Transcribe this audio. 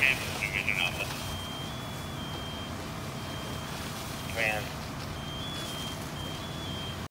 Amen.